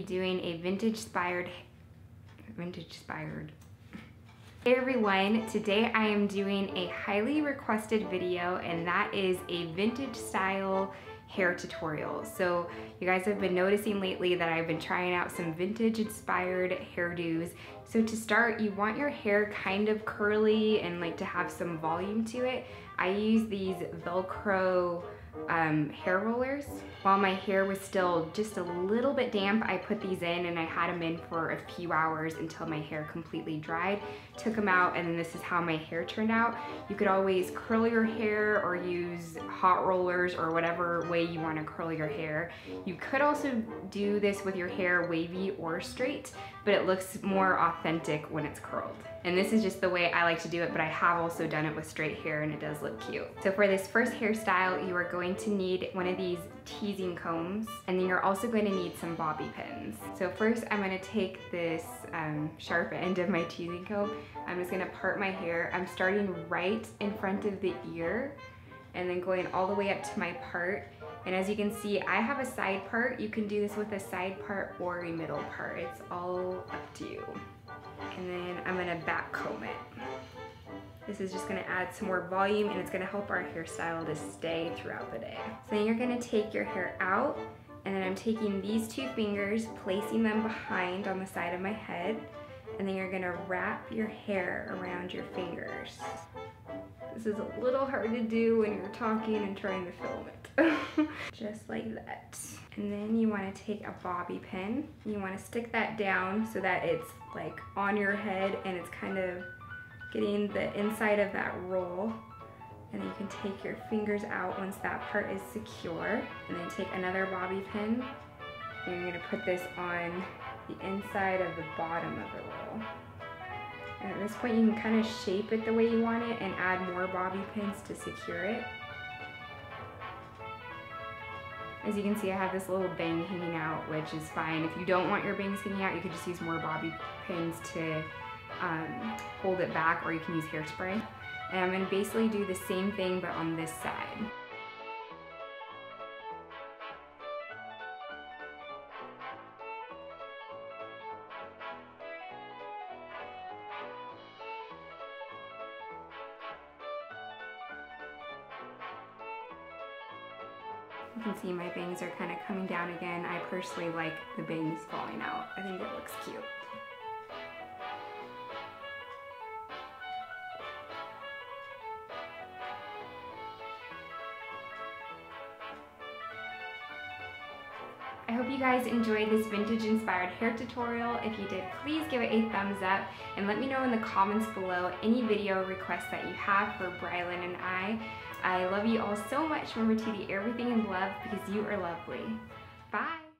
doing a vintage inspired, vintage inspired. Hey everyone, today I am doing a highly requested video and that is a vintage style hair tutorial. So you guys have been noticing lately that I've been trying out some vintage inspired hairdos. So to start, you want your hair kind of curly and like to have some volume to it. I use these Velcro um, hair rollers. While my hair was still just a little bit damp, I put these in and I had them in for a few hours until my hair completely dried. Took them out and then this is how my hair turned out. You could always curl your hair or use hot rollers or whatever way you want to curl your hair. You could also do this with your hair wavy or straight, but it looks more authentic when it's curled. And this is just the way I like to do it, but I have also done it with straight hair and it does look cute. So for this first hairstyle, you are going to need one of these teasing combs, and then you're also going to need some bobby pins. So first I'm gonna take this um, sharp end of my teasing comb, I'm just gonna part my hair. I'm starting right in front of the ear, and then going all the way up to my part. And as you can see, I have a side part. You can do this with a side part or a middle part. It's all up to you and then I'm gonna back comb it. This is just gonna add some more volume and it's gonna help our hairstyle to stay throughout the day. So then you're gonna take your hair out and then I'm taking these two fingers, placing them behind on the side of my head, and then you're gonna wrap your hair around your fingers. This is a little hard to do when you're talking and trying to film it. Just like that. And then you wanna take a bobby pin. You wanna stick that down so that it's like on your head and it's kind of getting the inside of that roll. And then you can take your fingers out once that part is secure. And then take another bobby pin. And you're gonna put this on the inside of the bottom of the roll. And at this point you can kind of shape it the way you want it and add more bobby pins to secure it. As you can see, I have this little bang hanging out, which is fine. If you don't want your bangs hanging out, you could just use more bobby pins to um, hold it back, or you can use hairspray. And I'm gonna basically do the same thing, but on this side. You can see my bangs are kind of coming down again. I personally like the bangs falling out. I think it looks cute. I hope you guys enjoyed this vintage inspired hair tutorial. If you did, please give it a thumbs up and let me know in the comments below any video requests that you have for Brylan and I. I love you all so much. Remember to do everything in love because you are lovely. Bye.